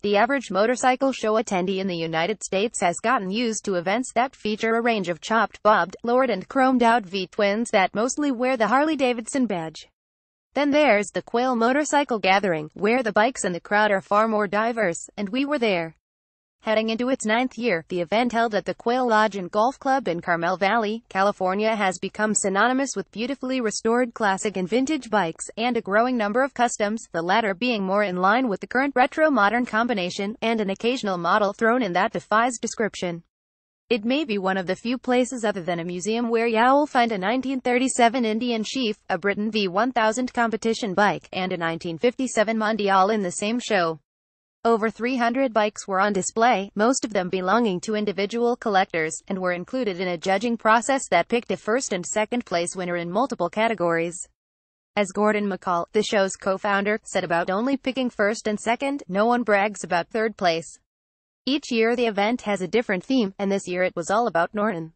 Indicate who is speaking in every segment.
Speaker 1: The average motorcycle show attendee in the United States has gotten used to events that feature a range of chopped, bobbed, lowered and chromed out V-twins that mostly wear the Harley-Davidson badge. Then there's the Quail Motorcycle Gathering, where the bikes and the crowd are far more diverse, and we were there. Heading into its ninth year, the event held at the Quail Lodge and Golf Club in Carmel Valley, California has become synonymous with beautifully restored classic and vintage bikes, and a growing number of customs, the latter being more in line with the current retro-modern combination, and an occasional model thrown in that defies description. It may be one of the few places other than a museum where you'll find a 1937 Indian Chief, a Britten V1000 competition bike, and a 1957 Mondial in the same show. Over 300 bikes were on display, most of them belonging to individual collectors, and were included in a judging process that picked a first and second place winner in multiple categories. As Gordon McCall, the show's co-founder, said about only picking first and second, no one brags about third place. Each year the event has a different theme, and this year it was all about Norton.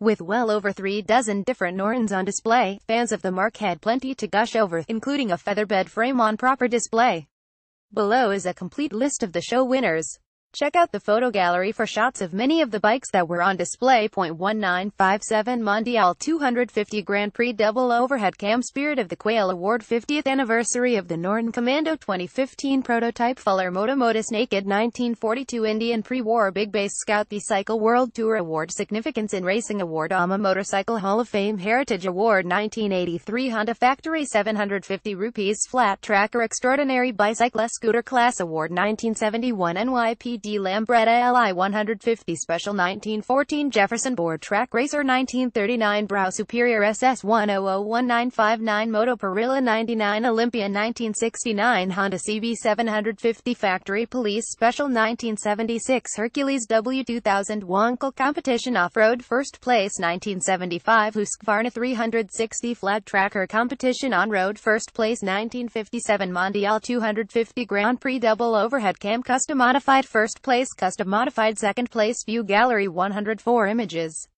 Speaker 1: With well over three dozen different Nortons on display, fans of the marque had plenty to gush over, including a featherbed frame on proper display. Below is a complete list of the show winners. Check out the photo gallery for shots of many of the bikes that were on display. 1957 Mondial 250 Grand Prix Double Overhead Cam Spirit of the Quail Award 50th Anniversary of the Norton Commando 2015 Prototype Fuller Moto Modus Naked 1942 Indian Pre-War Big Base Scout The Cycle World Tour Award Significance in Racing Award AMA Motorcycle Hall of Fame Heritage Award 1983 Honda Factory 750 rupees Flat Tracker Extraordinary Bicycle Scooter Class Award 1971 NYP D. Lambretta LI 150 Special 1914 Jefferson Board Track Racer 1939 Brough Superior SS 1001959 Moto Parilla 99 Olympia 1969 Honda CB 750 Factory Police Special 1976 Hercules W 2000 Wankel Competition Off-Road First Place 1975 Husqvarna 360 Flat Tracker Competition On-Road First Place 1957 Mondial 250 Grand Prix Double Overhead Cam Custom Modified First Place Custom Modified Second Place View Gallery 104 Images